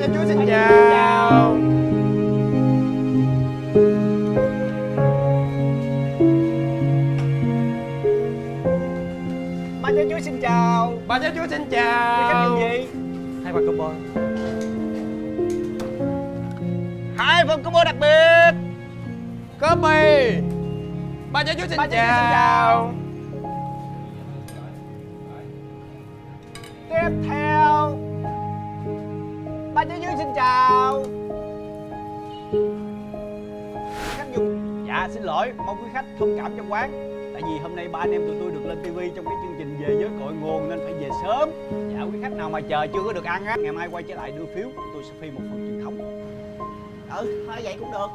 cho Chúa xin chào. Ba cha Chúa xin chào. Ba cha Chúa xin chào. Gì? Hai phần combo. Hai phần combo đặc biệt. Copy. Ba cha Chúa xin chào. Tiếp theo ba cho dưới xin chào. Khách dùng Dạ xin lỗi, Mong quý khách thông cảm cho quán. Tại vì hôm nay ba anh em tụi tôi được lên tivi trong cái chương trình về với cội nguồn nên phải về sớm. Dạ quý khách nào mà chờ chưa có được ăn á, Ngày mai quay trở lại đưa phiếu Tôi sẽ phi một phần truyền thống. Ừ thôi vậy cũng được.